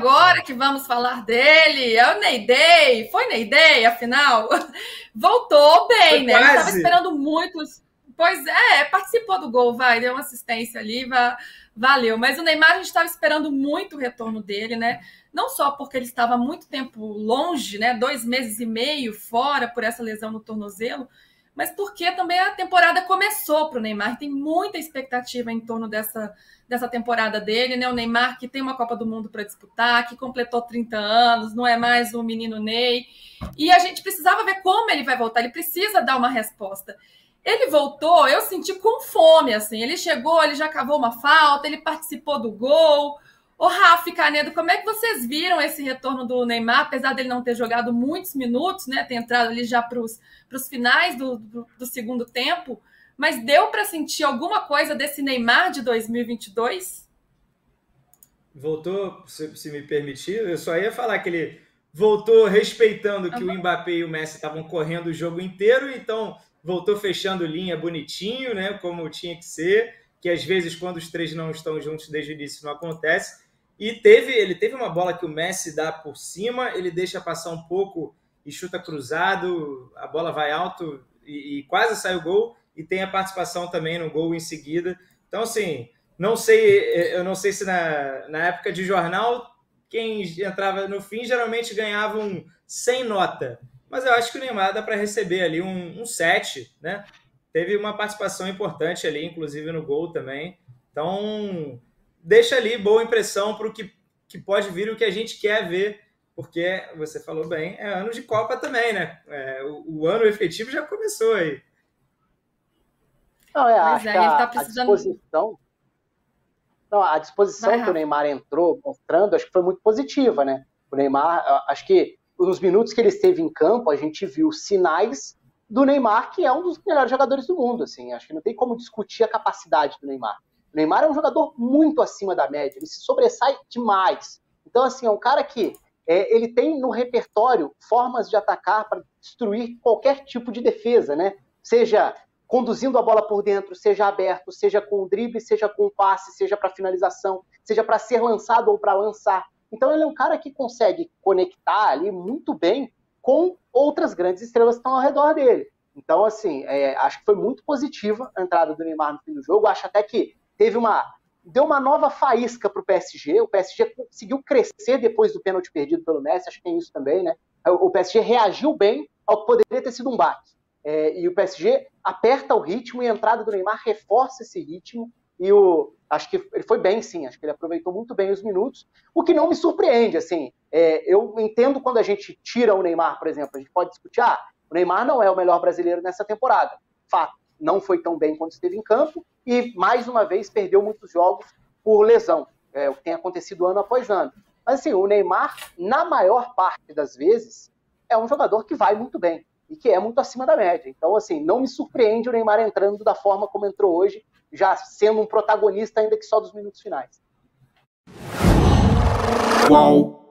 agora que vamos falar dele. É o Neidei. Foi Neidei, afinal? Voltou bem, Foi né? Quase. Eu estava esperando muitos. Pois é, participou do gol, vai, deu uma assistência ali, vai, valeu. Mas o Neymar, a gente estava esperando muito o retorno dele, né? Não só porque ele estava muito tempo longe, né? Dois meses e meio fora por essa lesão no tornozelo, mas porque também a temporada começou para o Neymar. Tem muita expectativa em torno dessa, dessa temporada dele, né? O Neymar que tem uma Copa do Mundo para disputar, que completou 30 anos, não é mais o menino Ney. E a gente precisava ver como ele vai voltar, ele precisa dar uma resposta. Ele voltou, eu senti com fome, assim. Ele chegou, ele já cavou uma falta, ele participou do gol. Ô, Rafa Canedo, como é que vocês viram esse retorno do Neymar, apesar dele não ter jogado muitos minutos, né? Ter entrado ali já para os finais do, do, do, segundo tempo, mas deu para sentir alguma coisa desse Neymar de 2022? Voltou, se, se, me permitir, eu só ia falar que ele voltou respeitando que uhum. o Mbappé e o Messi estavam correndo o jogo inteiro, então voltou fechando linha bonitinho, né? Como tinha que ser, que às vezes quando os três não estão juntos desde o início não acontece. E teve, ele teve uma bola que o Messi dá por cima, ele deixa passar um pouco e chuta cruzado, a bola vai alto e, e quase sai o gol. E tem a participação também no gol em seguida. Então, assim, não sei, eu não sei se na, na época de jornal, quem entrava no fim geralmente ganhava um sem nota. Mas eu acho que o Neymar dá para receber ali um, um 7, né? Teve uma participação importante ali, inclusive no gol também. Então, deixa ali boa impressão para o que, que pode vir o que a gente quer ver, porque você falou bem, é ano de Copa também, né? É, o, o, ano efetivo já começou aí. Não, é, acho é, a, tá precisando... a disposição. Não, a disposição Vai, que o Neymar entrou mostrando, acho que foi muito positiva, né? O Neymar, acho que nos minutos que ele esteve em campo, a gente viu sinais do Neymar, que é um dos melhores jogadores do mundo, assim. Acho que não tem como discutir a capacidade do Neymar. O Neymar é um jogador muito acima da média, ele se sobressai demais. Então, assim, é um cara que é, ele tem no repertório formas de atacar para destruir qualquer tipo de defesa, né? Seja conduzindo a bola por dentro, seja aberto, seja com drible, seja com passe, seja para finalização, seja para ser lançado ou para lançar. Então ele é um cara que consegue conectar ali muito bem com outras grandes estrelas que estão ao redor dele. Então, assim, é, acho que foi muito positiva a entrada do Neymar no fim do jogo. Acho até que teve uma deu uma nova faísca para o PSG. O PSG conseguiu crescer depois do pênalti perdido pelo Messi, acho que tem isso também, né? O PSG reagiu bem ao que poderia ter sido um baque. É, e o PSG aperta o ritmo e a entrada do Neymar reforça esse ritmo. E o, acho que ele foi bem, sim. Acho que ele aproveitou muito bem os minutos. O que não me surpreende, assim. É, eu entendo quando a gente tira o Neymar, por exemplo. A gente pode discutir, ah, o Neymar não é o melhor brasileiro nessa temporada. Fato não foi tão bem quando esteve em campo e, mais uma vez, perdeu muitos jogos por lesão, é, o que tem acontecido ano após ano. Mas, assim, o Neymar, na maior parte das vezes, é um jogador que vai muito bem e que é muito acima da média. Então, assim, não me surpreende o Neymar entrando da forma como entrou hoje, já sendo um protagonista ainda que só dos minutos finais. Qual?